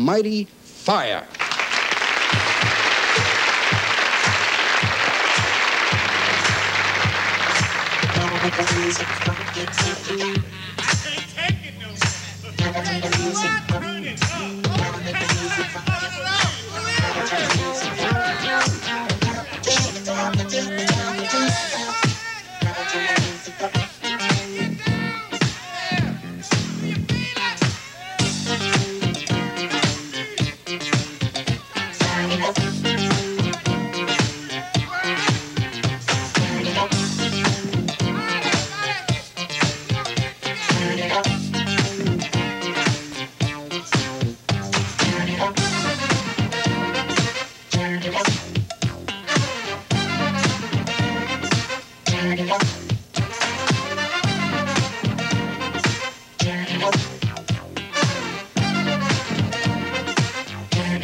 mighty fire.